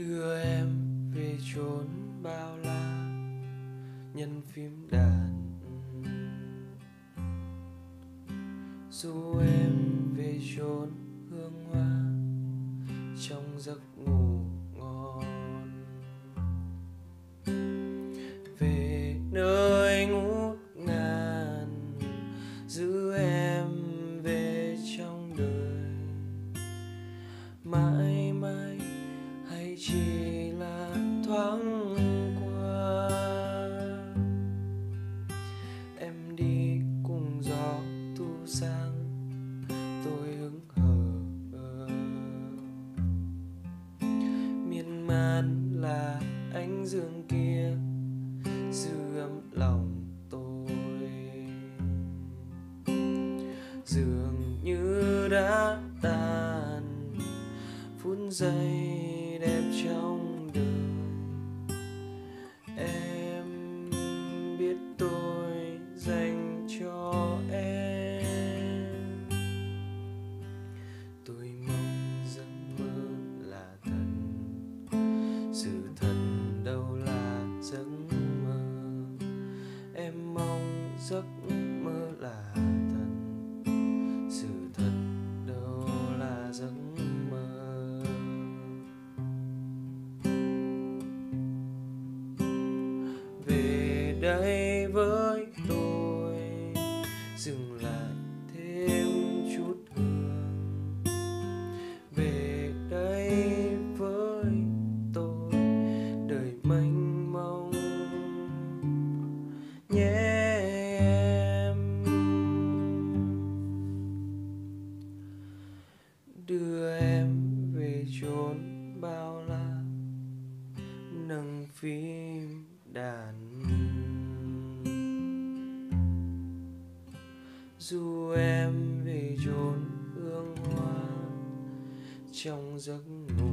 đưa em về chốn bao la nhân phím đàn. Dù em về chốn hương hoa trong giấc ngủ ngon. Sang tôi hứng hờ miên man là ánh dương kia dư ấm lòng tôi. Dường như đã tan, phút giây đẹp trong giấc mơ là thật. Sự thật đâu là giấc mơ? Về đây với đưa em về chốn bao la, nâng phím đàn dù em về chốn hương hoa, trong giấc ngủ